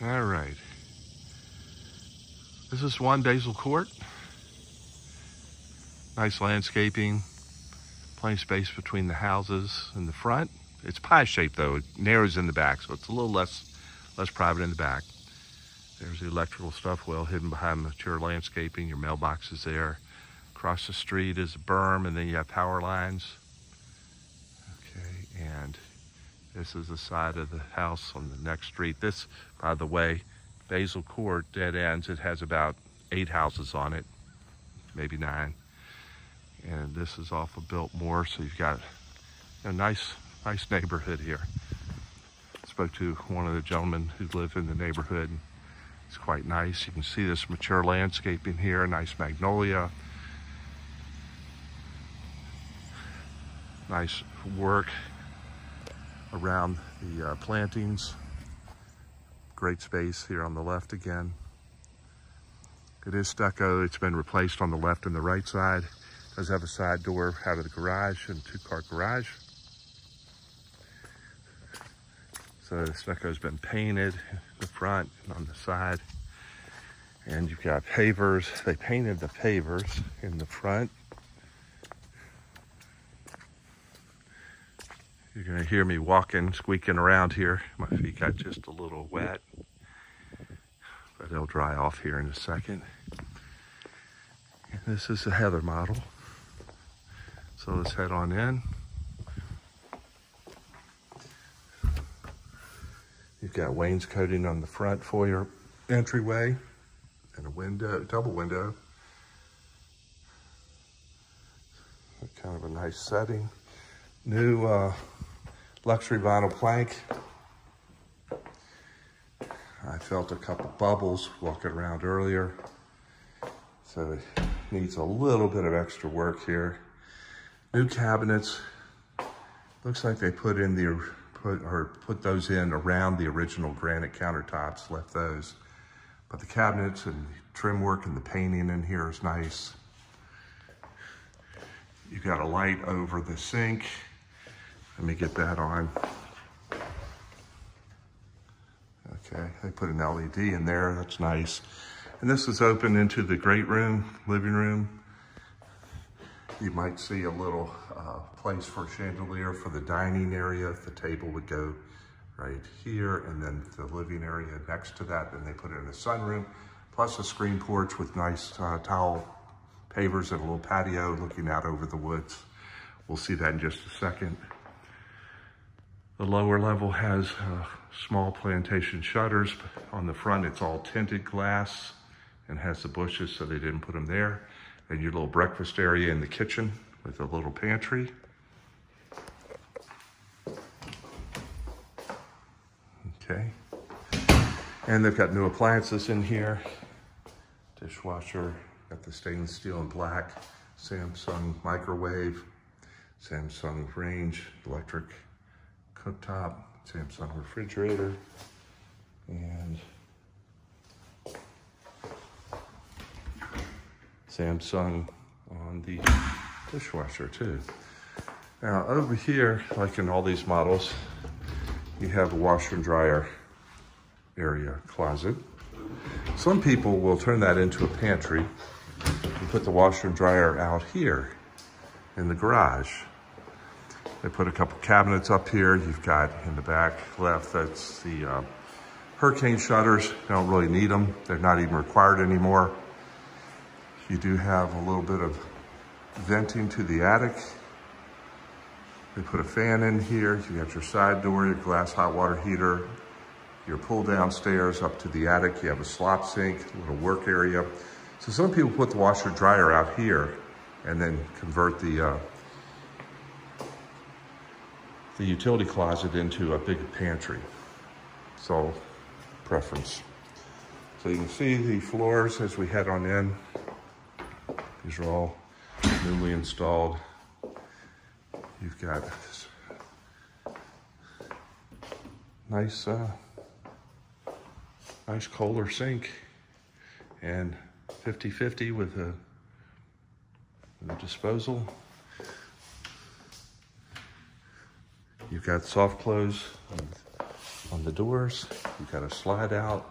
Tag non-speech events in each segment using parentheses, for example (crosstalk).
All right. This is one Basil Court. Nice landscaping, plenty of space between the houses in the front. It's pie shaped though. It narrows in the back, so it's a little less less private in the back. There's the electrical stuff well hidden behind mature landscaping. Your mailbox is there. Across the street is a berm, and then you have power lines. Okay, and this is the side of the house on the next street. This, by the way, Basil Court dead ends. It has about eight houses on it, maybe nine. And this is off of Biltmore, so you've got a nice, nice neighborhood here. Spoke to one of the gentlemen who live in the neighborhood. It's quite nice. You can see this mature landscaping here, nice magnolia. Nice work around the uh, plantings. Great space here on the left again. It is stucco. It's been replaced on the left and the right side. It does have a side door out of the garage and two-car garage. So the stucco's been painted the front and on the side. And you've got pavers. They painted the pavers in the front. You're gonna hear me walking, squeaking around here. My feet got just a little wet, but they'll dry off here in a second. And this is the Heather model. So let's head on in. You've got wainscoting on the front foyer entryway and a window, double window. Kind of a nice setting. New uh, luxury vinyl plank. I felt a couple bubbles walking around earlier. So it needs a little bit of extra work here. New cabinets. Looks like they put in the put or put those in around the original granite countertops, left those. But the cabinets and trim work and the painting in here is nice. You've got a light over the sink. Let me get that on. Okay, they put an LED in there, that's nice. And this is open into the great room, living room. You might see a little uh, place for a chandelier for the dining area. The table would go right here and then the living area next to that. Then they put it in a sunroom, plus a screen porch with nice uh, tile pavers and a little patio looking out over the woods. We'll see that in just a second. The lower level has uh, small plantation shutters. On the front, it's all tinted glass and has the bushes, so they didn't put them there. And your little breakfast area in the kitchen with a little pantry. Okay. And they've got new appliances in here. Dishwasher, got the stainless steel and black, Samsung microwave, Samsung range, electric cooktop, Samsung refrigerator, and Samsung on the dishwasher too. Now over here, like in all these models, you have a washer and dryer area closet. Some people will turn that into a pantry and put the washer and dryer out here in the garage. They put a couple cabinets up here. You've got in the back left, that's the uh, hurricane shutters. They don't really need them. They're not even required anymore. You do have a little bit of venting to the attic. They put a fan in here. You got your side door, your glass hot water heater, your pull downstairs up to the attic. You have a slop sink, a little work area. So some people put the washer dryer out here and then convert the uh, the utility closet into a big pantry. So preference. So you can see the floors as we head on in. These are all newly installed. You've got this nice, uh, nice Kohler sink and 50-50 with a, with a disposal. You've got soft close on the doors. You've got a slide out.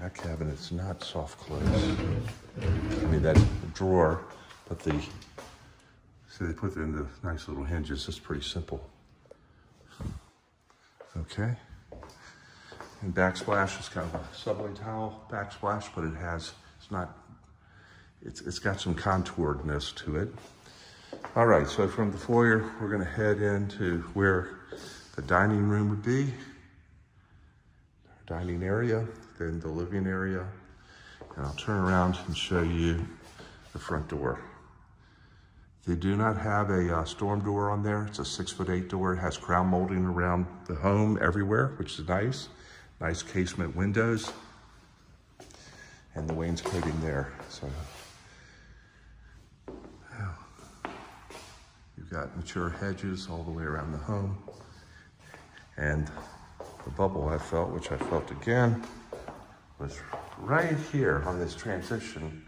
That cabinet's not soft close. I mean, that drawer, but the, see, they put in the nice little hinges. It's pretty simple. Okay. And backsplash is kind of a subway tile backsplash, but it has, it's not, it's, it's got some contouredness to it. All right, so from the foyer, we're gonna head into where the dining room would be. Dining area, then the living area. And I'll turn around and show you the front door. They do not have a uh, storm door on there. It's a six foot eight door. It has crown molding around the home everywhere, which is nice. Nice casement windows and the wainscoting there. So you've got mature hedges all the way around the home. And the bubble I felt, which I felt again, was right here on this transition.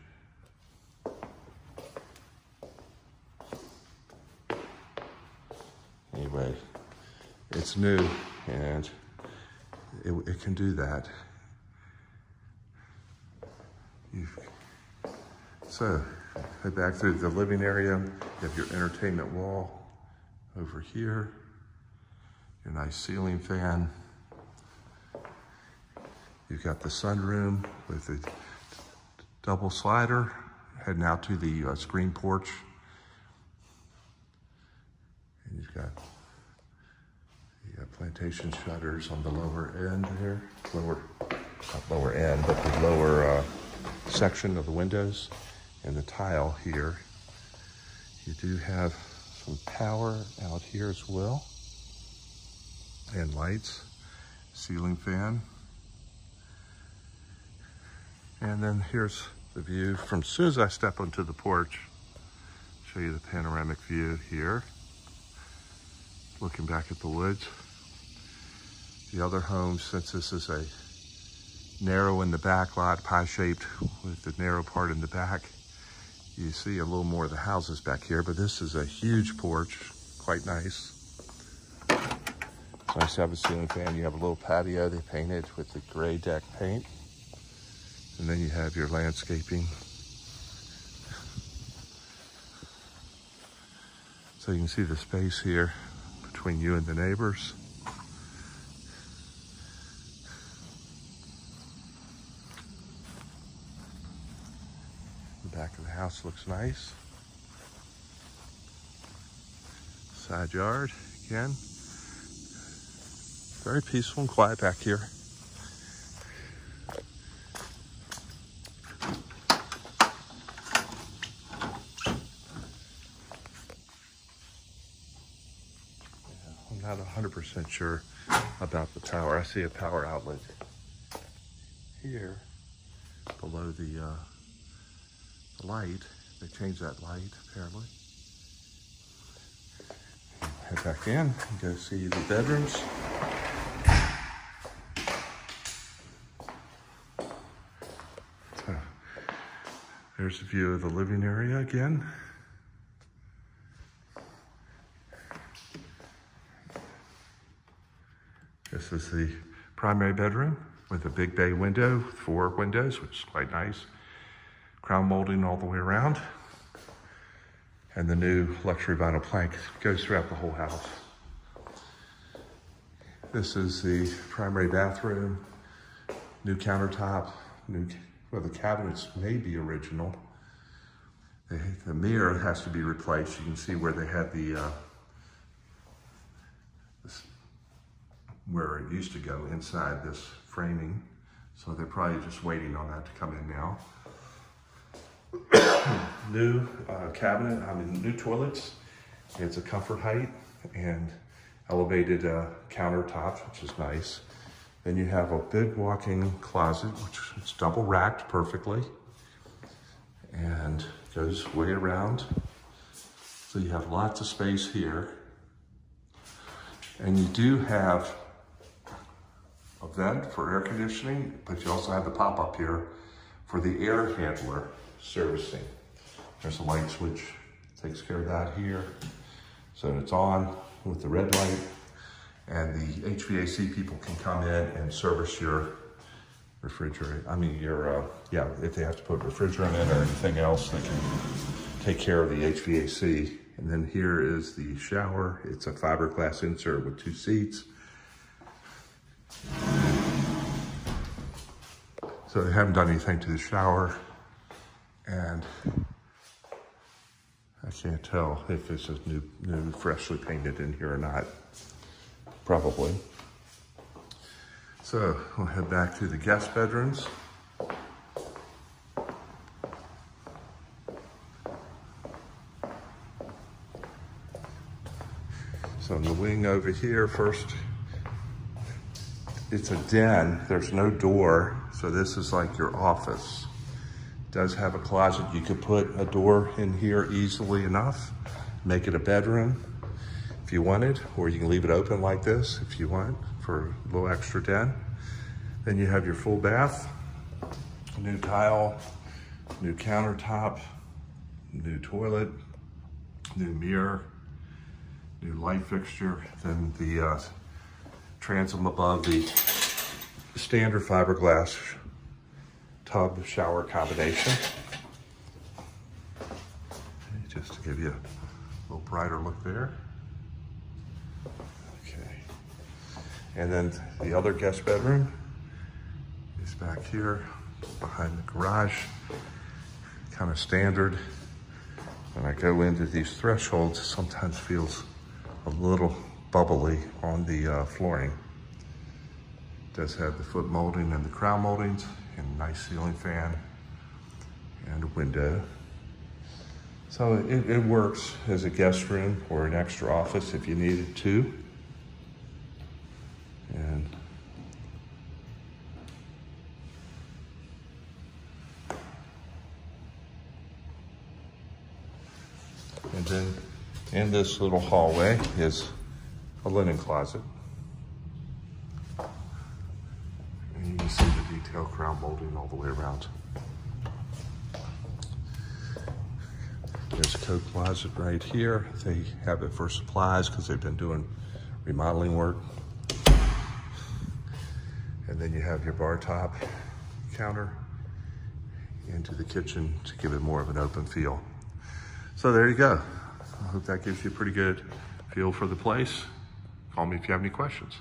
Anyway, it's new and it, it can do that. You've, so, head back through the living area. You have your entertainment wall over here. Your nice ceiling fan. You've got the sunroom with the double slider heading out to the uh, screen porch. And you've got the plantation shutters on the lower end here, lower, not lower end, but the lower uh, section of the windows and the tile here. You do have some power out here as well and lights, ceiling fan. And then here's the view from as soon as I step onto the porch. Show you the panoramic view here. Looking back at the woods. The other homes, since this is a narrow in the back lot, pie-shaped with the narrow part in the back, you see a little more of the houses back here, but this is a huge porch, quite nice. It's nice to have a ceiling fan. You have a little patio they painted with the gray deck paint. And then you have your landscaping. So you can see the space here between you and the neighbors. Back of the house looks nice. Side yard, again. Very peaceful and quiet back here. I'm not 100% sure about the power. I see a power outlet here below the uh, light. They changed that light, apparently. Head back in and go see the bedrooms. (sighs) There's a view of the living area again. This is the primary bedroom with a big bay window, four windows, which is quite nice crown molding all the way around. And the new luxury vinyl plank goes throughout the whole house. This is the primary bathroom, new countertop, new, well, the cabinets may be original. The, the mirror has to be replaced. You can see where they had the, uh, this, where it used to go inside this framing. So they're probably just waiting on that to come in now (coughs) new uh, cabinet, I mean, new toilets. It's a comfort height and elevated uh, which is nice. Then you have a big walk-in closet, which is double racked perfectly and goes way around. So you have lots of space here. And you do have a vent for air conditioning, but you also have the pop-up here for the air handler servicing. There's a light switch, takes care of that here. So it's on with the red light and the HVAC people can come in and service your refrigerator. I mean, your, uh, yeah, if they have to put refrigerant in or anything else, they can take care of the HVAC. And then here is the shower. It's a fiberglass insert with two seats. So they haven't done anything to the shower. And I can't tell if this is new, new, freshly painted in here or not. Probably. So we'll head back to the guest bedrooms. So in the wing over here, first, it's a den. There's no door. So this is like your office. Does have a closet. You could put a door in here easily enough. Make it a bedroom if you wanted, or you can leave it open like this if you want for a little extra den. Then you have your full bath, new tile, new countertop, new toilet, new mirror, new light fixture, then the uh, transom above the standard fiberglass tub shower combination. Just to give you a little brighter look there. Okay. And then the other guest bedroom is back here behind the garage, kind of standard. When I go into these thresholds, sometimes feels a little bubbly on the uh, flooring. It does have the foot molding and the crown moldings and nice ceiling fan and a window. So it, it works as a guest room or an extra office if you needed to. And And then in this little hallway is a linen closet. And you can see the detail crown molding all the way around. There's a coat closet right here. They have it for supplies because they've been doing remodeling work. And then you have your bar top counter into the kitchen to give it more of an open feel. So there you go. I hope that gives you a pretty good feel for the place. Call me if you have any questions.